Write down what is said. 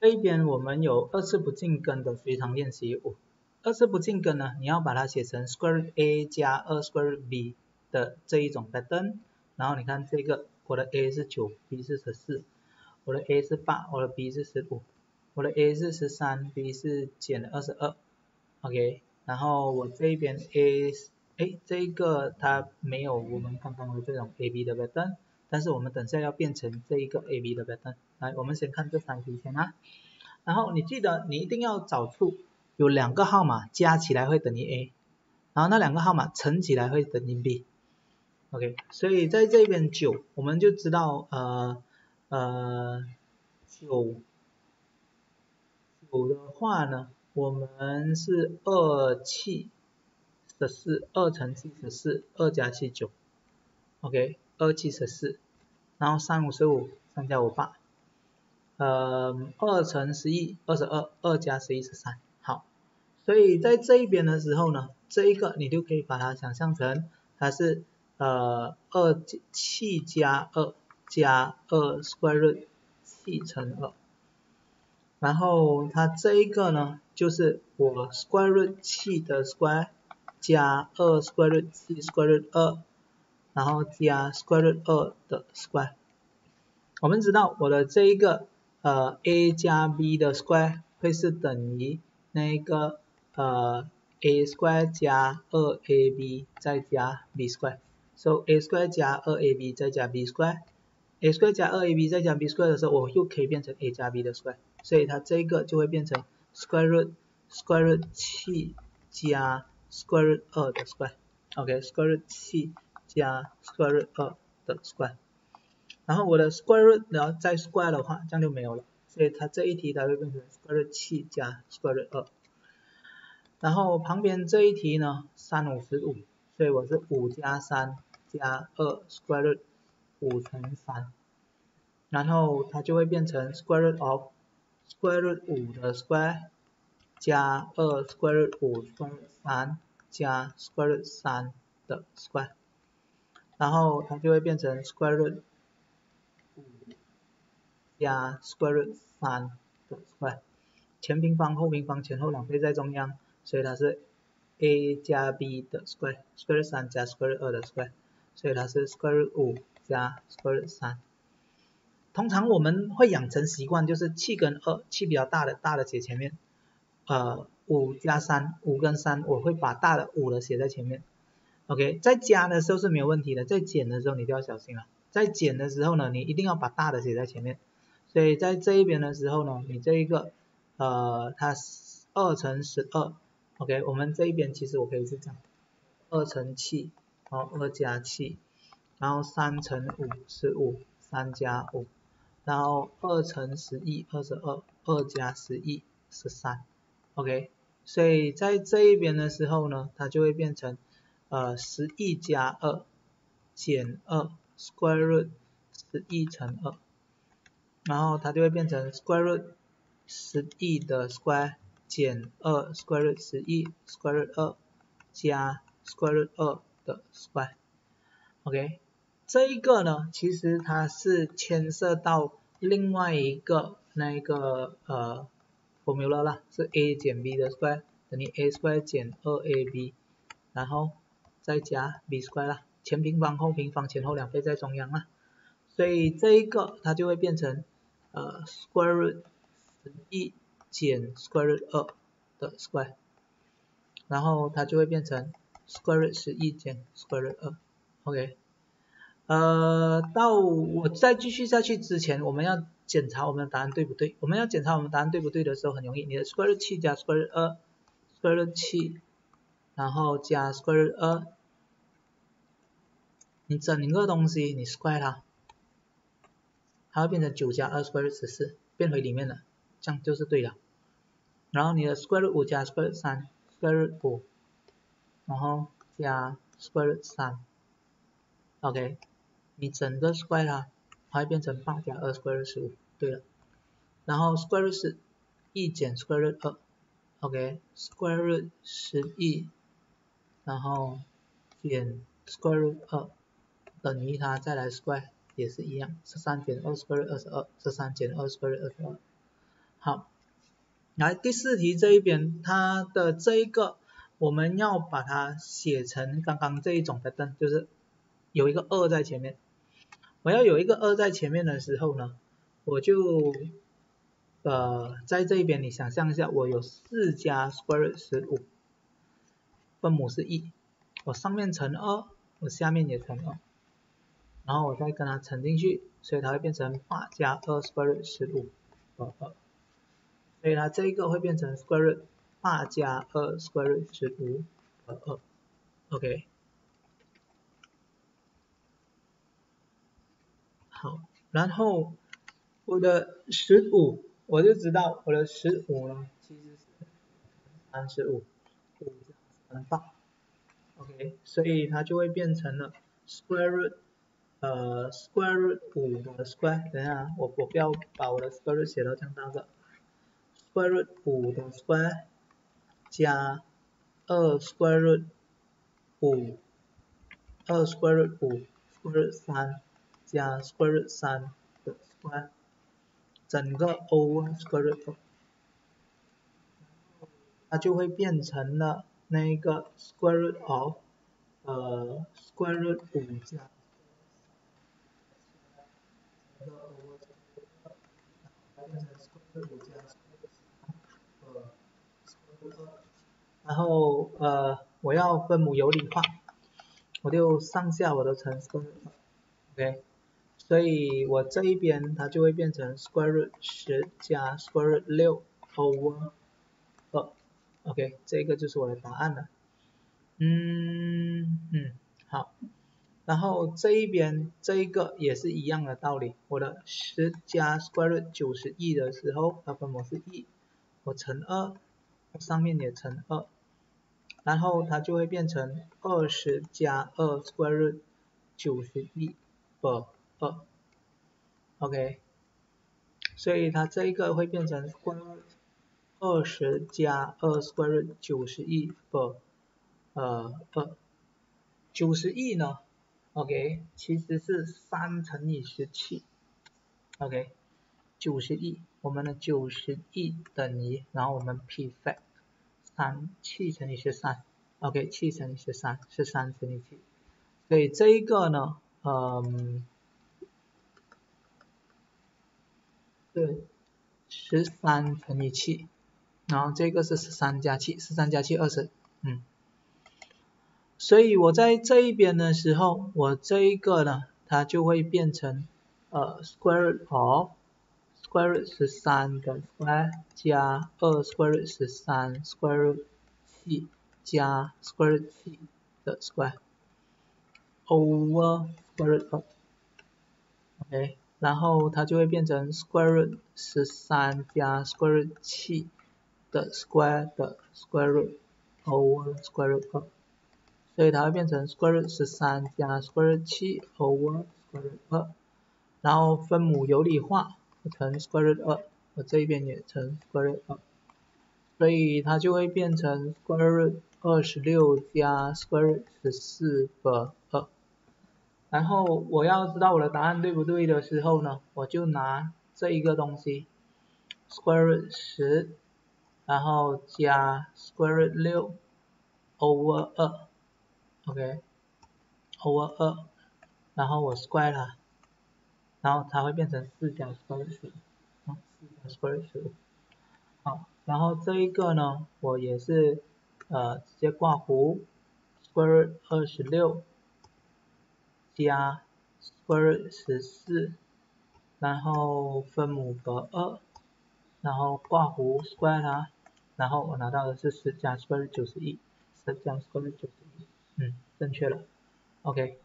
这一边我们有二次不进根的随堂练习五。二次不进根呢，你要把它写成 square a 加二 square b 的这一种 pattern。然后你看这个，我的 a 是九，b 是十四，我的 a 是八，我的 b 是十五，我的 a 是十三，b 是减二十二，OK。然后我这边 a，哎，这个它没有我们刚刚的这种 a b 的 pattern，但是我们等下要变成这一个 a b 的 pattern。来，我们先看这三题先啊。然后你记得你一定要找出有两个号码加起来会等于 a，然后那两个号码乘起来会等于 b。OK，所以在这边九，我们就知道呃呃九九的话呢，我们是二七十四，二乘七十四，二加七九，OK，二七十四，然后三五十五，三加五八，呃二乘十一，二十二，二加十一十三，好，所以在这一边的时候呢，这一个你就可以把它想象成它是。呃，二七加二加二 square root 七乘二，然后它这一个呢，就是我 square root 七的 square 加二 square root 七 square root 二，然后加 square root 二的 square。我们知道我的这一个呃 a 加 b 的 square 会是等于那个呃 a square 加二 ab 再加 b square。So a square 加二 ab 再加 b square，a square 加二 ab 再加 b square 的时候，我又可以变成 a 加 b 的 square，所以它这个就会变成 square root square root 七加 square root 二的 square，OK，square root 七加 square root 二的 square，然后我的 square root 然后再 square 的话，这样就没有了，所以它这一题它会变成 square root 七加 square root 二，然后旁边这一题呢，三五十五，所以我是五加三。加二 square root 五乘三，然后它就会变成 square root of square root 五的 square 加二 square root 五乘三加 square root 三的 square，然后它就会变成 square root 加 square 三的 square，前平方后平方前后两倍在中央，所以它是 a 加 b 的 square，square 三加 square 二的 square。所以它是 square 五加 square 三。通常我们会养成习惯，就是七跟二，七比较大的，大的写前面。呃，五加三，五跟三，我会把大的五的写在前面。OK，在加的时候是没有问题的，在减的时候你就要小心了。在减的时候呢，你一定要把大的写在前面。所以在这一边的时候呢，你这一个，呃，它二乘十二，OK，我们这一边其实我可以是这样，二乘七。哦，二加七，然后三乘五十五，三加五，然后二乘十一二十二，二加十一十三，OK，所以在这一边的时候呢，它就会变成呃十一加二减二 square root 十一乘二，然后它就会变成 square root 十一的 square 减二 square root 十一 square root 二加 square root 二。square，OK，这一个呢，其实它是牵涉到另外一个那一个呃 formula 啦，是 a 减 b 的 square 等于 a square 减二 ab，然后再加 b square 啦，前平方后平方前后两倍在中央啦，所以这一个它就会变成呃 square root 一减 square root 二的 square，然后它就会变成。square root 十一减 square root 二，OK，呃，到我再继续下去之前，我们要检查我们的答案对不对？我们要检查我们答案对不对的时候很容易，你的 square root 七加 square root 二，square root 七，然后加 square root 二，你整个东西你 square 它，它会变成九加二 square root 十四，变回里面了，这样就是对了。然后你的 square root 五加 square root 三，square root 五。然后加 square root 三，OK，你整个 square 它，它会变成八加二 square root 十五，对了，然后 square root 是一减 square root 二，OK，square root 十一，然后减 square root 二等于它再来 square 也是一样，十三减二 square root 二十二，十三减二 square root 二十二，好，来第四题这一边，它的这一个我们要把它写成刚刚这一种的灯，就是有一个二在前面。我要有一个二在前面的时候呢，我就呃在这一边你想象一下，我有四加 square 十五，分母是一，我上面乘二，我下面也乘二，然后我再跟它乘进去，所以它会变成八加二 square root 十五和二，所以它这一个会变成 square root 八加二 square root 十五和二，OK。好，然后我的十五，我就知道我的十五呢，其实是三十五，五加三八，OK，所以它就会变成了 square root，呃，square root 五的 square，等一下，我我不要把我的 square root 写到这样大个，square root 五的 square 加二 square root 五，二 square root 五 square root 三。加 square root 三的 square，整个 over square root，它就会变成了那个 square root of，呃 square root 五加，然后呃我要分母有理化，我就上下我都乘 square root，OK。所以我这一边它就会变成 square root 十加 square root 六 over 二，OK，这个就是我的答案了。嗯嗯，好，然后这一边这一个也是一样的道理，我的十加 square root 九十一的时候，它分母是一，我乘二，上面也乘二，然后它就会变成二十加二 square root 九十一二。二，OK，所以它这一个会变成 square 二十加二 square 九十一个呃二，九十一呢，OK，其实是三乘以十七，OK，九十一，我们的九十一等于，然后我们 p fact 三七乘以十三，OK，七乘以十三是三乘以七，所以这一个呢，嗯。对，十三乘以七，然后这个是十三加七，十三加七二十，嗯，所以我在这一边的时候，我这一个呢，它就会变成呃 square of square 十三的 square 加二 square 十三 square 七加 square 七的 square over square of，OK。然后它就会变成 square root 十三加 square root 七的 square 的 square root over square root 二，所以它会变成 square root 十三加 square root 七 over square 二，然后分母有理化乘 square 二，我这一边也乘 square 二，所以它就会变成 square root 二十六加 square root 十四的二。然后我要知道我的答案对不对的时候呢，我就拿这一个东西，square root 十，然后加 square root 六 over 二，OK，over 二，然后我 square 它，然后它会变成四加 square 嗯十，好，四加 square，好，然后这一个呢，我也是呃直接挂弧，square 二十六。加 square 十四，然后分母得二，然后挂弧 square 它，然后我拿到的是十加 square 九十一，十加 square 九十一，嗯，正确了，OK。